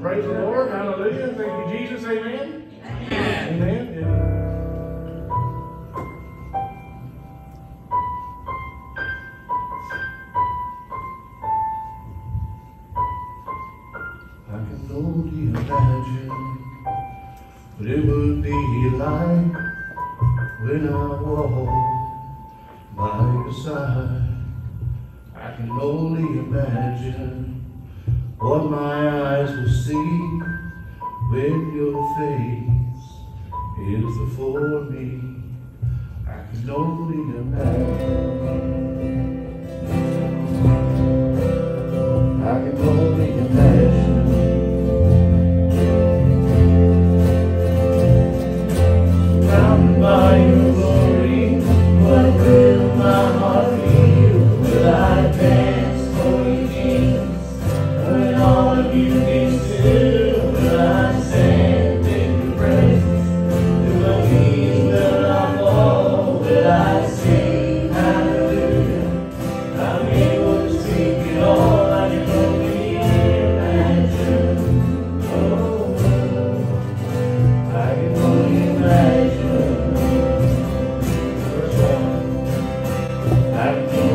Praise the Lord. Hallelujah. Thank you, Jesus. Amen. Amen. Amen. I can only imagine what it would be like when I walk by your side. I can only imagine what my eyes will see when your face is before me. I can only imagine. that.